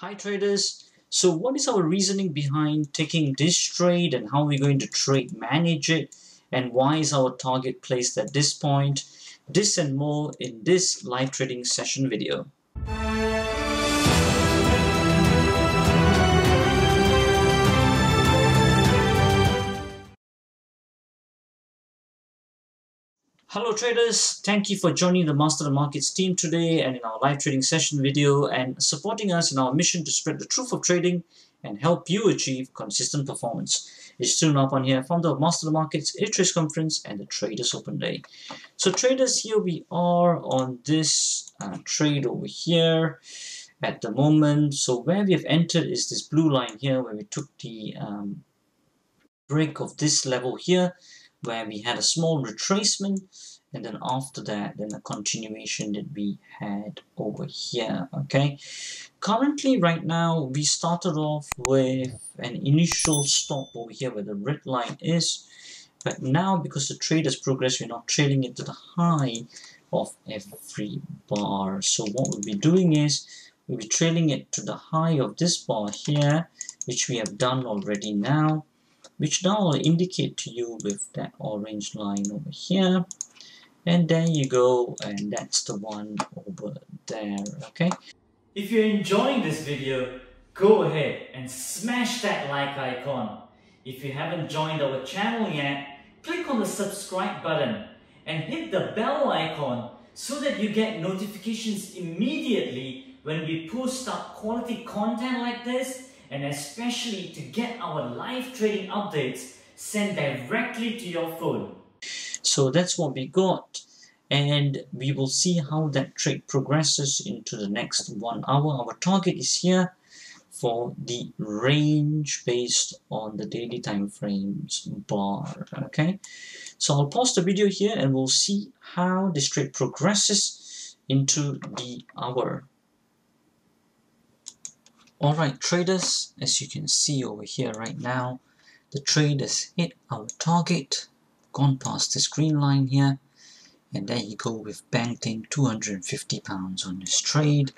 Hi traders. So what is our reasoning behind taking this trade and how are we're going to trade manage it and why is our target placed at this point? This and more in this live trading session video. Hello traders, thank you for joining the Master the Markets team today and in our live trading session video and supporting us in our mission to spread the truth of trading and help you achieve consistent performance. It's Soon on here, founder of Master the Markets, A-Trades Conference and the Traders Open Day. So traders, here we are on this uh, trade over here at the moment. So where we have entered is this blue line here where we took the um, break of this level here where we had a small retracement and then after that then a continuation that we had over here okay? Currently right now we started off with an initial stop over here where the red line is but now because the trade has progressed we're not trailing it to the high of every bar. So what we'll be doing is we'll be trailing it to the high of this bar here which we have done already now which now will indicate to you with that orange line over here. And there you go and that's the one over there okay? If you're enjoying this video go ahead and smash that like icon. If you haven't joined our channel yet click on the subscribe button and hit the bell icon so that you get notifications immediately when we post up quality content like this and especially to get our live trading updates sent directly to your phone. So that's what we got and we will see how that trade progresses into the next one hour. Our target is here for the range based on the daily time frames bar okay so I'll pause the video here and we'll see how this trade progresses into the hour Alright traders, as you can see over here right now, the trade has hit our target, gone past this green line here, and there you go with banked in 250 pounds on this trade.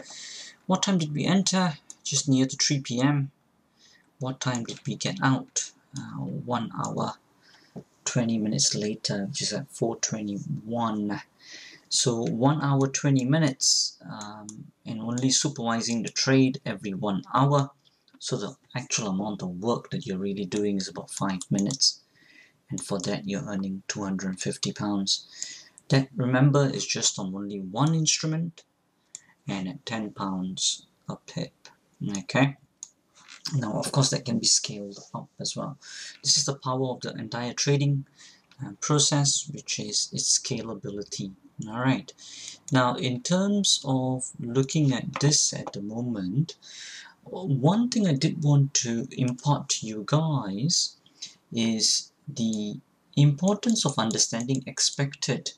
What time did we enter? Just near to 3 p.m. What time did we get out? Uh, 1 hour 20 minutes later, which is at 4.21 so 1 hour 20 minutes um, and only supervising the trade every 1 hour. So the actual amount of work that you're really doing is about 5 minutes. And for that you're earning 250 pounds. That remember is just on only one instrument and at 10 pounds a pip okay? Now of course that can be scaled up as well. This is the power of the entire trading uh, process which is its scalability Alright, now in terms of looking at this at the moment, one thing I did want to impart to you guys is the importance of understanding expected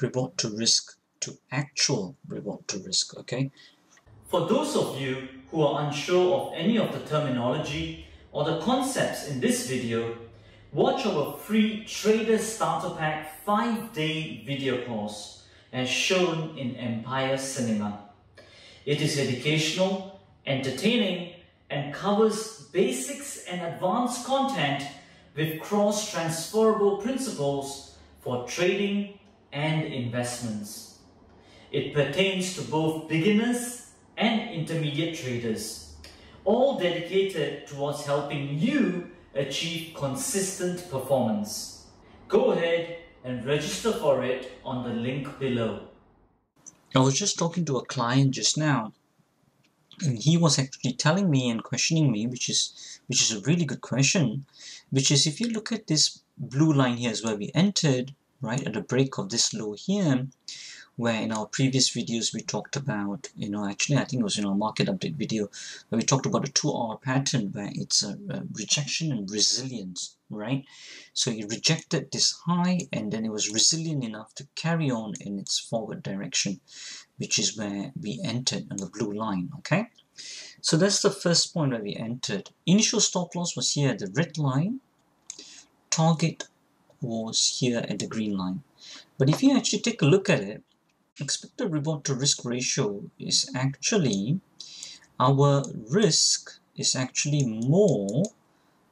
reward to risk to actual reward to risk, okay? For those of you who are unsure of any of the terminology or the concepts in this video, Watch our free Trader Starter Pack 5-day video course as shown in Empire Cinema. It is educational, entertaining, and covers basics and advanced content with cross-transferable principles for trading and investments. It pertains to both beginners and intermediate traders, all dedicated towards helping you achieve consistent performance. Go ahead and register for it on the link below. I was just talking to a client just now and he was actually telling me and questioning me which is which is a really good question which is if you look at this blue line here is where we entered right at the break of this low here where in our previous videos we talked about, you know, actually I think it was in our market update video, where we talked about a two-hour pattern where it's a, a rejection and resilience, right? So it rejected this high and then it was resilient enough to carry on in its forward direction, which is where we entered on the blue line, okay? So that's the first point where we entered. Initial stop loss was here at the red line. Target was here at the green line. But if you actually take a look at it, expected reward to risk ratio is actually our risk is actually more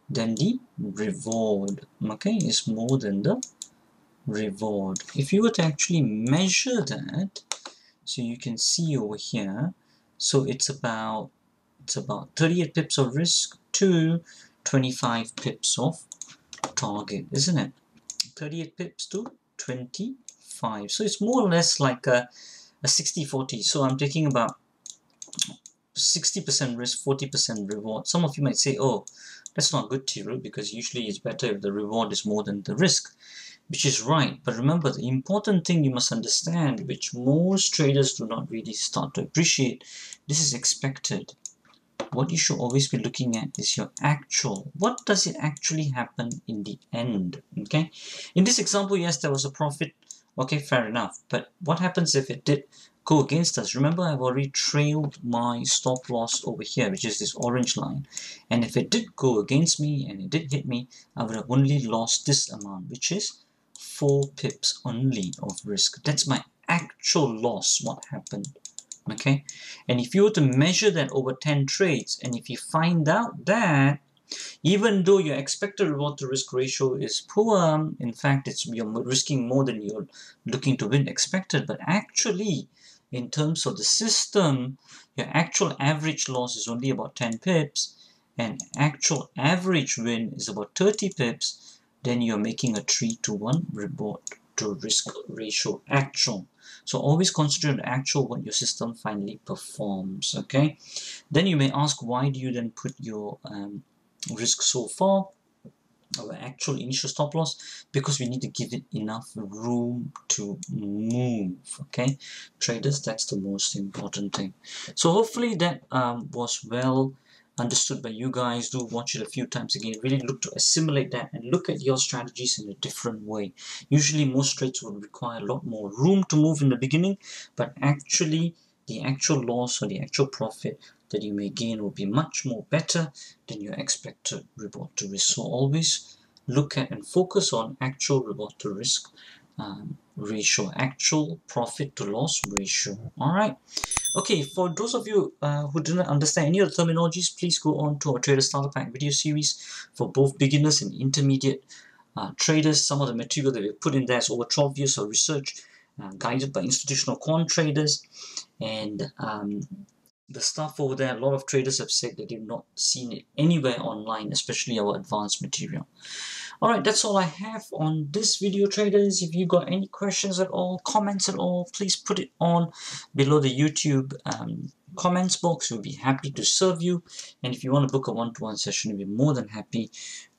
than the reward okay? It's more than the reward. If you were to actually measure that so you can see over here so it's about it's about 38 pips of risk to 25 pips of target isn't it? 38 pips to 25 so it's more or less like a, a 60-40 so I'm taking about 60% risk 40% reward. Some of you might say oh that's not good you because usually it's better if the reward is more than the risk which is right. But remember the important thing you must understand which most traders do not really start to appreciate this is expected. What you should always be looking at is your actual. What does it actually happen in the end? Okay? In this example yes there was a profit okay fair enough but what happens if it did go against us remember I've already trailed my stop loss over here which is this orange line and if it did go against me and it did hit me I would have only lost this amount which is 4 pips only of risk. That's my actual loss, what happened. Okay, and if you were to measure that over 10 trades, and if you find out that even though your expected reward to risk ratio is poor, in fact, it's you're risking more than you're looking to win expected, but actually, in terms of the system, your actual average loss is only about 10 pips, and actual average win is about 30 pips, then you're making a 3 to 1 reward to risk ratio actual. So always consider the actual what your system finally performs okay? Then you may ask why do you then put your um, risk so far our actual initial stop loss because we need to give it enough room to move okay? Traders that's the most important thing. So hopefully that um, was well understood by you guys. Do watch it a few times again. Really look to assimilate that and look at your strategies in a different way. Usually most trades would require a lot more room to move in the beginning but actually the actual loss or the actual profit that you may gain will be much more better than your expected reward to risk. So always look at and focus on actual reward to risk um, ratio actual profit to loss ratio. All right. Okay for those of you uh, who do not understand any of the terminologies please go on to our trader starter pack video series for both beginners and intermediate uh, traders. Some of the material that we put in there is over 12 years of research uh, guided by institutional quant traders. And um, the stuff over there, a lot of traders have said that they've not seen it anywhere online, especially our advanced material. Alright, that's all I have on this video traders. If you've got any questions at all, comments at all, please put it on below the YouTube um, comments box. We'll be happy to serve you. And if you want to book a one-to-one -one session, we'll be more than happy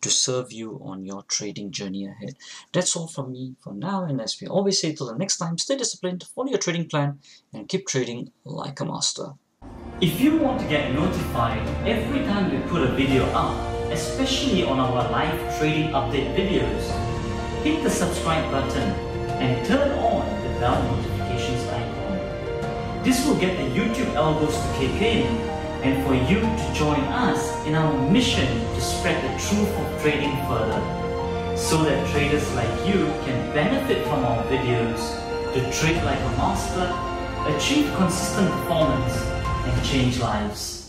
to serve you on your trading journey ahead. That's all from me for now. And as we always say, till the next time, stay disciplined, follow your trading plan, and keep trading like a master. If you want to get notified every time we put a video up, especially on our live trading update videos, hit the subscribe button and turn on the bell notifications icon. This will get the YouTube algos to kick in and for you to join us in our mission to spread the truth of trading further so that traders like you can benefit from our videos to trade like a master, achieve consistent performance and change lives.